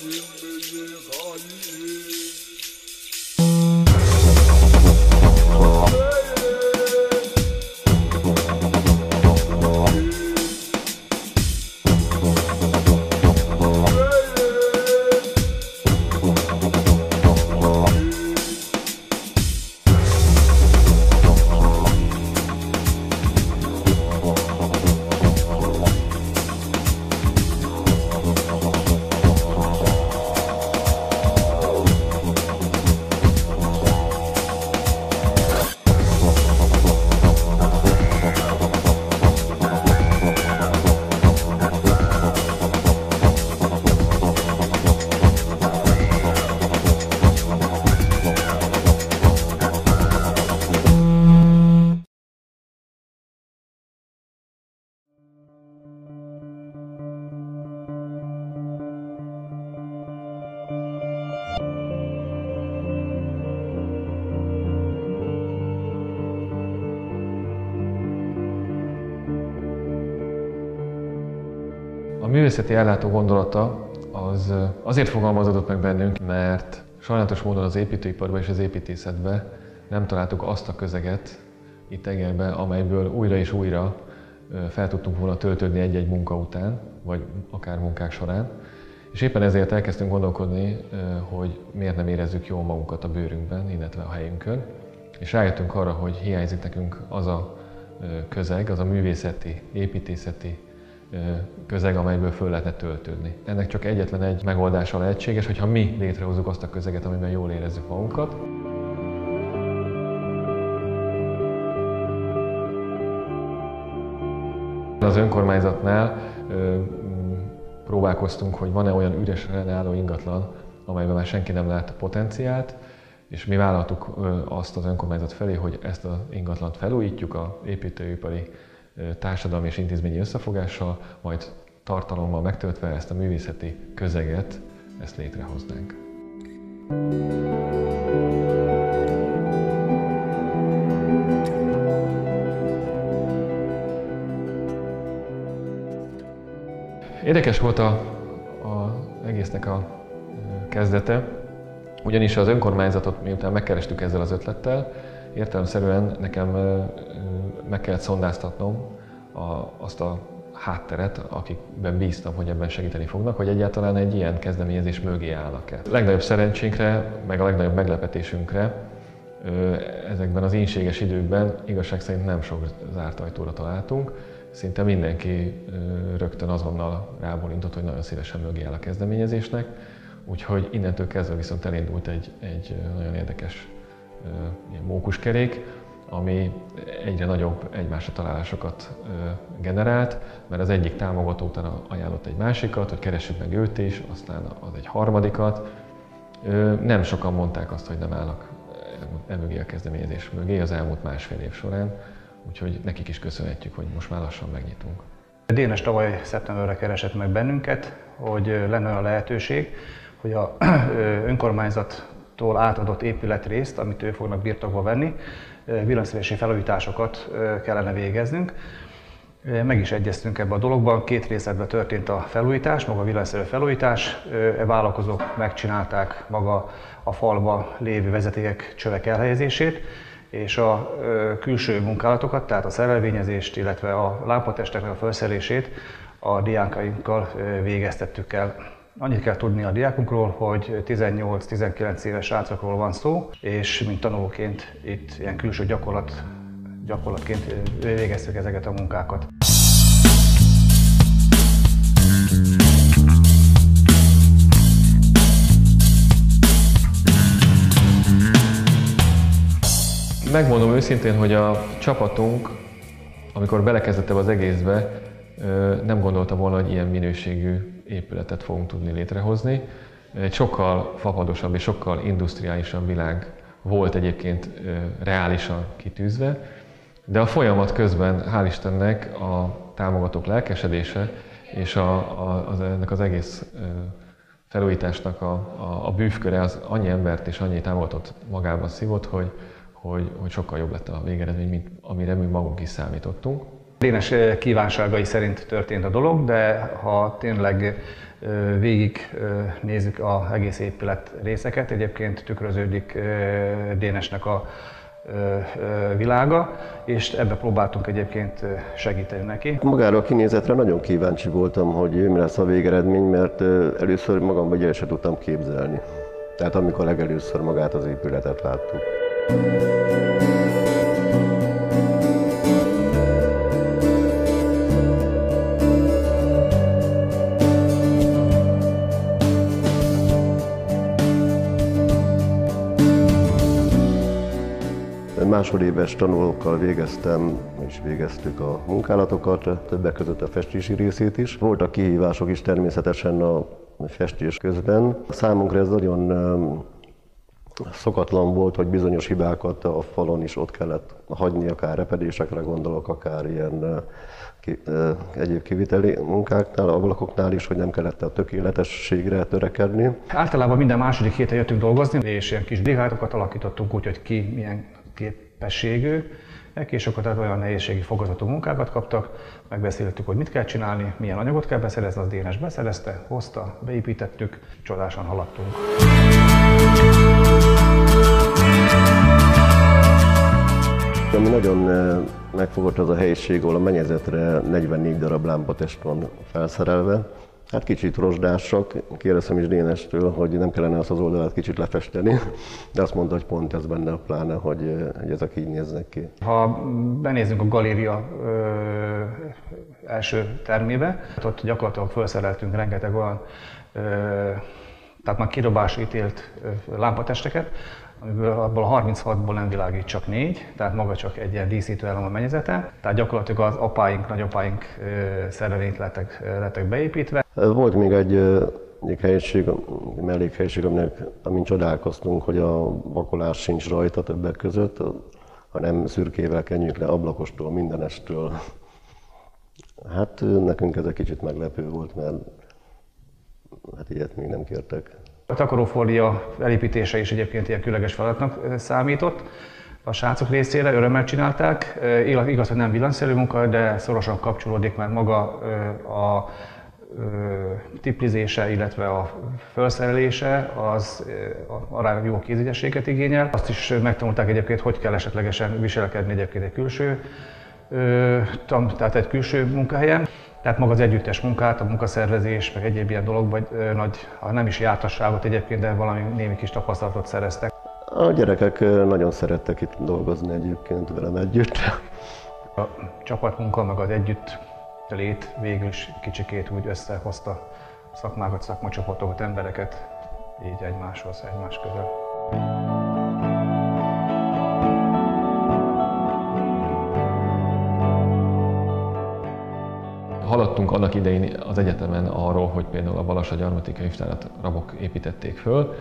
A művészeti ellátó gondolata az azért fogalmazódott meg bennünk, mert sajnálatos módon az építőiparban és az építészetben nem találtuk azt a közeget itt Egerben, amelyből újra és újra fel tudtunk volna töltődni egy-egy munka után, vagy akár munkák során. És éppen ezért elkezdtünk gondolkodni, hogy miért nem érezzük jól magunkat a bőrünkben, illetve a helyünkön. És rájöttünk arra, hogy hiányzik nekünk az a közeg, az a művészeti, építészeti közeg, amelyből föl lehetne töltődni. Ennek csak egyetlen egy megoldása lehetséges, hogyha mi létrehozzuk azt a közeget, amiben jól érezzük magunkat. Az önkormányzatnál próbálkoztunk, hogy van-e olyan üresen álló ingatlan, amelyben már senki nem lát potenciált, és mi vállaltuk azt az önkormányzat felé, hogy ezt az ingatlant felújítjuk a építőipari társadalmi és intézményi összefogással, majd tartalommal megtöltve ezt a művészeti közeget, ezt létrehoznánk. Érdekes volt a, a egésznek a kezdete, ugyanis az önkormányzatot miután megkerestük ezzel az ötlettel, értelemszerűen nekem meg kellett szondáztatnom a, azt a hátteret, akikben bíztam, hogy ebben segíteni fognak, hogy egyáltalán egy ilyen kezdeményezés mögé állnak-e. A legnagyobb szerencsénkre, meg a legnagyobb meglepetésünkre ezekben az ínséges időkben igazság szerint nem sok zárt ajtóra találtunk. Szinte mindenki rögtön azonnal rábólintott, hogy nagyon szívesen mögé áll a kezdeményezésnek. Úgyhogy innentől kezdve viszont elindult egy, egy nagyon érdekes ilyen mókuskerék, ami egyre nagyobb egymásra találásokat generált, mert az egyik támogató utána ajánlott egy másikat, hogy keressük meg őt is, aztán az egy harmadikat. Nem sokan mondták azt, hogy nem állnak emögé a kezdeményezés mögé az elmúlt másfél év során, úgyhogy nekik is köszönhetjük, hogy most már lassan megnyitunk. Dénes tavaly szeptemberre keresett meg bennünket, hogy lenne a lehetőség, hogy a önkormányzattól átadott épületrészt, amit ő fognak birtokba venni, villanyszerési felújításokat kellene végeznünk. Meg is egyeztünk ebbe a dologban, két részletben történt a felújítás, maga a villanyszerű felújítás. E vállalkozók megcsinálták maga a falba lévő vezetékek, csövek elhelyezését, és a külső munkálatokat, tehát a szerelvényezést, illetve a lámpatesteknek a felszerelését a diákainkkal végeztettük el. Annyit kell tudni a diákunkról, hogy 18-19 éves srácokról van szó, és mint tanulóként itt ilyen külső gyakorlat, gyakorlatként végeztük ezeket a munkákat. Megmondom őszintén, hogy a csapatunk, amikor belekezdett ebbe az egészbe, nem gondolta volna, hogy ilyen minőségű épületet fogunk tudni létrehozni. Egy sokkal fapadosabb és sokkal industriálisabb világ volt egyébként reálisan kitűzve, de a folyamat közben, hál' Istennek, a támogatók lelkesedése és a, a, az, ennek az egész felújításnak a, a, a bűvköre az annyi embert és annyi támogatót magába szívott, hogy, hogy, hogy sokkal jobb lett a végeredmény, mint amire mi magunk is számítottunk. Dénes kívánságai szerint történt a dolog, de ha tényleg végig nézzük a egész épület részeket, egyébként tükröződik Dénesnek a világa, és ebbe próbáltunk egyébként segíteni neki. Magára a kinézetre nagyon kíváncsi voltam, hogy mi lesz a végeredmény, mert először magamban el sem tudtam képzelni. Tehát amikor legelőször magát az épületet láttuk. Másodéves tanulókkal végeztem, és végeztük a munkálatokat, többek között a festési részét is. Voltak kihívások is természetesen a festés közben. Számunkra ez nagyon szokatlan volt, hogy bizonyos hibákat a falon is ott kellett hagyni, akár repedésekre gondolok, akár ilyen ki, egyéb kiviteli munkáknál, ablakoknál is, hogy nem kellett a tökéletességre törekedni. Általában minden második héten jöttünk dolgozni, és ilyen kis brigádokat alakítottunk úgy, hogy ki milyen képességű, és akkor tehát olyan nehézségi fokozatú munkákat kaptak, megbeszéltük, hogy mit kell csinálni, milyen anyagot kell beszerezni, az DNS beszerezte, hozta, beépítettük, csodásan haladtunk. Ami nagyon megfogott az a helyiség, ahol a mennyezetre 44 darab lámpatest van felszerelve, Hát kicsit rozsdásak, kérdeztem is Dénestől, hogy nem kellene azt az oldalát kicsit lefesteni, de azt mondta, hogy pont ez benne a pláne, hogy, hogy ezek így néznek ki. Ha benézzünk a galéria ö, első termébe, ott gyakorlatilag felszereltünk rengeteg olyan, ö, tehát már kirobás ítélt lámpatesteket, amiből abból a 36-ból nem világít csak négy, tehát maga csak egy ilyen díszítő elem a mennyezete. Tehát gyakorlatilag az apáink, nagyapáink szerelét lettek, lettek beépítve. Volt még egy, egy helység, mellékhelyiség, aminek, amin csodálkoztunk, hogy a vakolás sincs rajta többek között, hanem szürkével kenjük le ablakostól, mindenestől. Hát nekünk ez egy kicsit meglepő volt, mert hát ilyet még nem kértek. A takarófólia elépítése is egyébként ilyen különleges feladatnak számított. A srácok részére örömmel csinálták. Igaz, hogy nem villanyszerű munka, de szorosan kapcsolódik, mert maga a tiplizése, illetve a felszerelése az arra jó kézügyességet igényel. Azt is megtanulták egyébként, hogy kell esetlegesen viselkedni egyébként egy külső, tehát egy külső munkahelyen. Tehát maga az együttes munkát, a munkaszervezés, meg egyéb ilyen dologban nagy, ha nem is jártasságot egyébként, de valami némi kis tapasztalatot szereztek. A gyerekek nagyon szerettek itt dolgozni egyébként velem együtt. A csapatmunka, meg az együtt lét végül is kicsikét úgy összehozta szakmákat, szakmacsoportokat, embereket így egymáshoz, egymás közel. Haladtunk annak idején az egyetemen arról, hogy például a Balassa gyarmati könyvtárat rabok építették föl,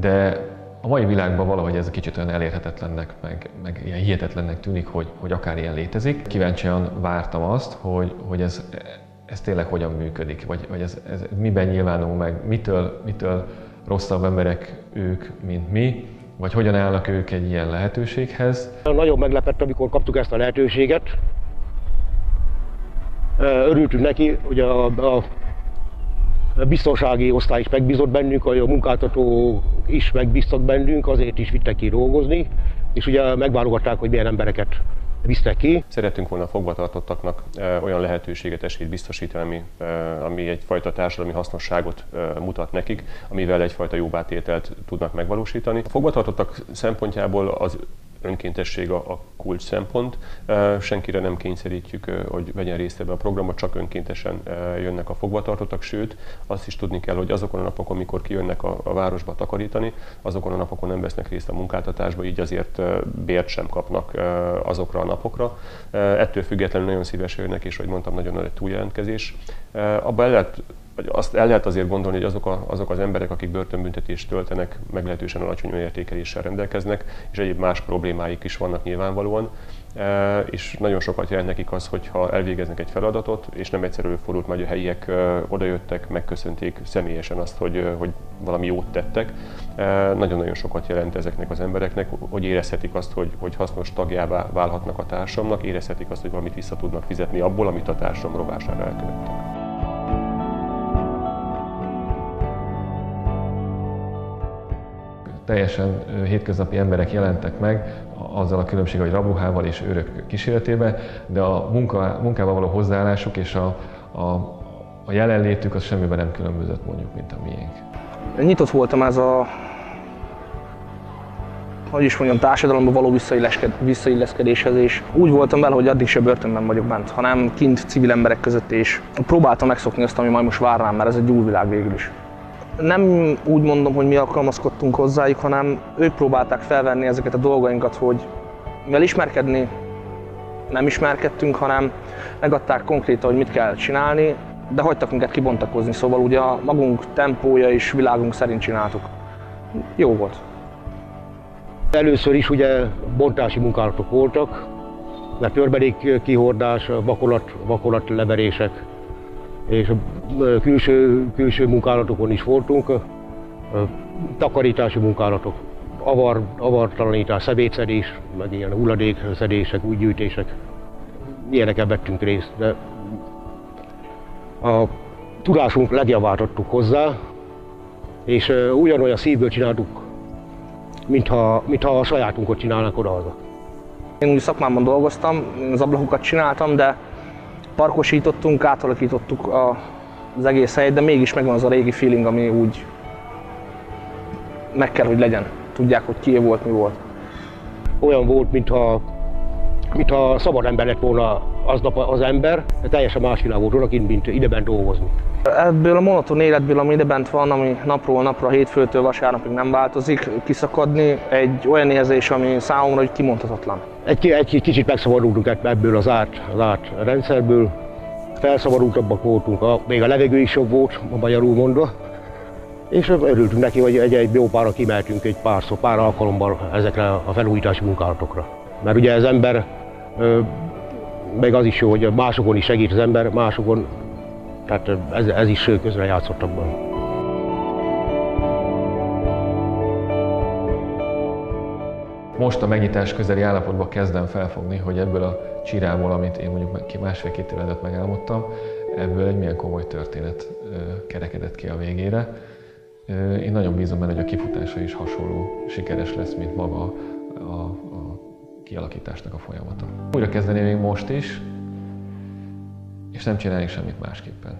de a mai világban valahogy ez kicsit olyan elérhetetlennek, meg, meg ilyen hihetetlennek tűnik, hogy, hogy akár ilyen létezik. Kíváncsian vártam azt, hogy, hogy ez, ez tényleg hogyan működik, vagy, vagy ez, ez miben nyilvánul meg, mitől, mitől rosszabb emberek ők, mint mi, vagy hogyan állnak ők egy ilyen lehetőséghez. Nagyon meglepett, amikor kaptuk ezt a lehetőséget. Örültünk neki, hogy a, a biztonsági osztály is megbízott bennünk, a munkáltató is megbíztak bennünk, azért is vittek ki dolgozni, és ugye megválogatták, hogy milyen embereket visztek ki. Szeretünk volna fogvatartottaknak olyan lehetőséget, esélyt biztosítani, ami, ami egyfajta társadalmi hasznosságot mutat nekik, amivel egyfajta jóvátételt tudnak megvalósítani. A fogvatartottak szempontjából az önkéntesség a, a kulcs szempont. Senkire nem kényszerítjük, hogy vegyen részt ebbe a programot, csak önkéntesen jönnek a fogvatartottak, sőt, azt is tudni kell, hogy azokon a napokon, amikor kijönnek a, a városba takarítani, azokon a napokon nem vesznek részt a munkáltatásba, így azért bért sem kapnak azokra a napokra. Ettől függetlenül nagyon szívesen jönnek, és hogy mondtam, nagyon nagy túljelentkezés. Abba el lehet vagy azt el lehet azért gondolni, hogy azok, a, azok az emberek, akik börtönbüntetést töltenek, meglehetősen alacsony értékeléssel rendelkeznek, és egyéb más problémáik is vannak nyilvánvalóan, e, és nagyon sokat jelent nekik az, hogyha elvégeznek egy feladatot, és nem egyszerű fordult, majd a helyiek e, odajöttek, megköszönték személyesen azt, hogy, e, hogy valami jót tettek. Nagyon-nagyon sokat jelent ezeknek az embereknek, hogy érezhetik azt, hogy, hogy hasznos tagjává válhatnak a társamnak, érezhetik azt, hogy valamit vissza tudnak fizetni abból, amit a társam rovására elkövettek. Teljesen hétköznapi emberek jelentek meg, azzal a különbség, hogy rabruhával és őrök kíséretében, de a munka, munkával való hozzáállásuk és a, a, a jelenlétük az semmiben nem különbözött mondjuk, mint a miénk. Nyitott voltam ez a hogy is mondjam, társadalomba való visszailleszkedéshez, és úgy voltam vele, hogy addig se börtönben vagyok bent, hanem kint civil emberek között, és próbáltam megszokni azt, ami majd most vár rám, mert ez egy új világ végül is nem úgy mondom, hogy mi alkalmazkodtunk hozzájuk, hanem ők próbálták felvenni ezeket a dolgainkat, hogy mivel ismerkedni nem ismerkedtünk, hanem megadták konkrétan, hogy mit kell csinálni, de hagytak minket kibontakozni, szóval ugye a magunk tempója és világunk szerint csináltuk. Jó volt. Először is ugye bontási munkálatok voltak, mert törmelék kihordás, vakolat, vakolat leverések, és a külső, külső munkálatokon is voltunk, takarítási munkálatok, avar, avartalanítás, szemétszedés, meg ilyen hulladékszedések, új gyűjtések. Ilyeneken vettünk részt, de a tudásunk legjavát hozzá, és ugyanolyan szívből csináltuk, mintha, mintha a sajátunkat csinálnak oda-haza. Én úgy szakmámban dolgoztam, az ablakokat csináltam, de parkosítottunk, átalakítottuk a, az egész helyet, de mégis megvan az a régi feeling, ami úgy meg kell, hogy legyen. Tudják, hogy ki volt, mi volt. Olyan volt, mintha, mintha szabad ember lett volna aznap az ember, teljesen más világ volt odakint, mint ideben dolgozni. Ebből a monoton életből, ami ide bent van, ami napról napra, hétfőtől vasárnapig nem változik, kiszakadni egy olyan érzés, ami számomra hogy kimondhatatlan. Egy, egy kicsit megszabadultunk ebből az árt, az árt rendszerből, felszabadultabbak voltunk, a, még a levegő is jobb volt, a magyarul mondva, és örültünk neki, hogy egy, egy jó párra kimeltünk egy pár szó, pár alkalommal ezekre a felújítási munkálatokra. Mert ugye az ember, meg az is jó, hogy másokon is segít az ember, másokon, tehát ez, ez is közre játszott abban. Most a megnyitás közeli állapotban kezdem felfogni, hogy ebből a csirából, amit én mondjuk másfél-két évvel megálmodtam, ebből egy milyen komoly történet kerekedett ki a végére. Én nagyon bízom benne, hogy a kifutása is hasonló sikeres lesz, mint maga a kialakításnak a folyamata. Újra kezdeném még most is, és nem csinálni semmit másképpen.